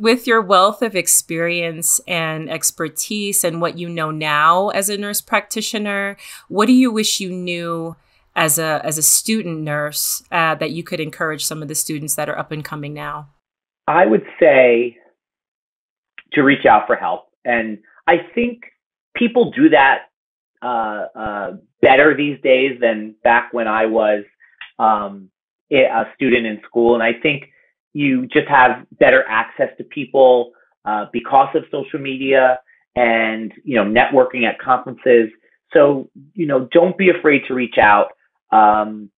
With your wealth of experience and expertise and what you know now as a nurse practitioner, what do you wish you knew as a as a student nurse uh, that you could encourage some of the students that are up and coming now? I would say to reach out for help, and I think people do that uh, uh, better these days than back when I was um, a student in school. And I think you just have better access to people uh, because of social media and you know networking at conferences. So you know, don't be afraid to reach out. Um,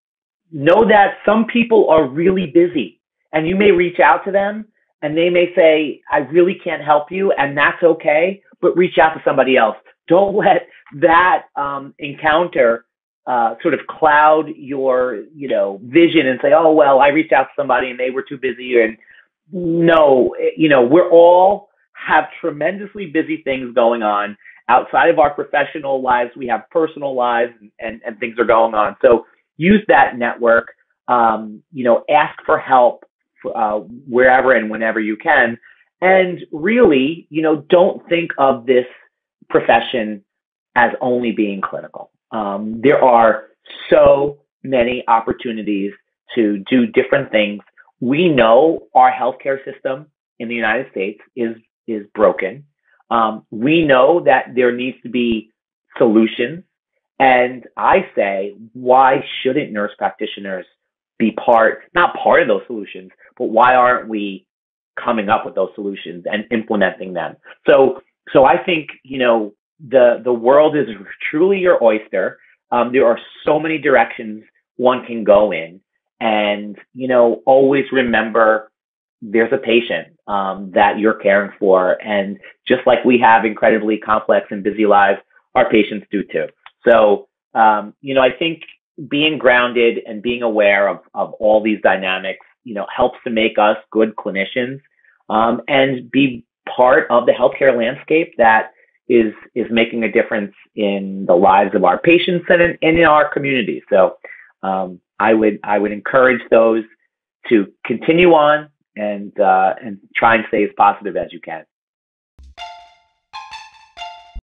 know that some people are really busy, and you may reach out to them, and they may say, "I really can't help you," and that's okay. But reach out to somebody else. Don't let that um, encounter uh, sort of cloud your, you know, vision and say, oh, well, I reached out to somebody and they were too busy. And no, you know, we're all have tremendously busy things going on outside of our professional lives. We have personal lives and, and, and things are going on. So use that network, um, you know, ask for help uh, wherever and whenever you can. And really, you know, don't think of this profession as only being clinical. Um, there are so many opportunities to do different things. We know our healthcare system in the United States is is broken. Um, we know that there needs to be solutions, and I say, why shouldn't nurse practitioners be part, not part of those solutions, but why aren't we coming up with those solutions and implementing them? So, so I think you know the the world is truly your oyster. Um, there are so many directions one can go in, and you know, always remember there's a patient um, that you're caring for, and just like we have incredibly complex and busy lives, our patients do too. So, um, you know, I think being grounded and being aware of of all these dynamics, you know, helps to make us good clinicians um, and be part of the healthcare landscape that is is making a difference in the lives of our patients and in, and in our community. So um, I would I would encourage those to continue on and uh, and try and stay as positive as you can.